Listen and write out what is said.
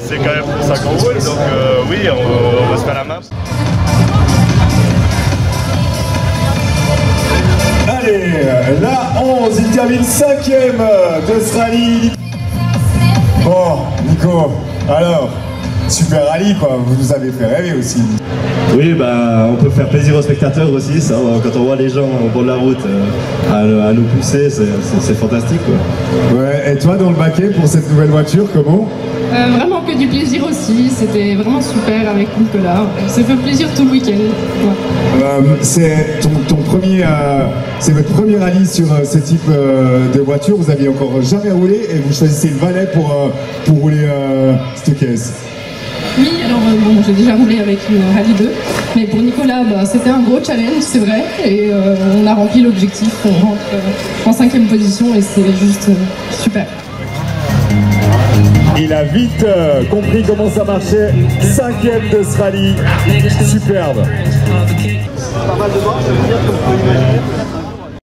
c'est quand même pour ça qu'on roule, donc euh, oui, on, va se faire la main. Allez, la 11, il termine 5ème de ce rallye. Bon, Nico, alors, super rallye quoi, vous nous avez fait rêver aussi. Oui, bah, on peut faire plaisir aux spectateurs aussi, ça, quand on voit les gens au bord de la route euh, à, à nous pousser, c'est- fantastique. Quoi. Ouais, et toi dans le baquet pour cette nouvelle voiture, comment? Euh, vraiment que du plaisir aussi, c'était vraiment super avec Nicolas. On s'est fait plaisir tout le week-end. Ouais. Euh, C'est ton, ton premier, c'est votre premier rallye sur ce type de voiture. Vous aviez encore jamais roulé et vous choisissez le valet pour pour rouler cette caisse. Oui, alors euh, bon, j'ai déjà roulé avec une Rallye 2, mais pour Nicolas, bah, c'était un gros challenge, c'est vrai, et euh, on a rempli l'objectif, on rentre euh, en cinquième position et c'est juste super. Il a vite compris comment ça marchait. Cinquième de ce rallye, superbe. Pas mal de vent, ça veut dire imaginer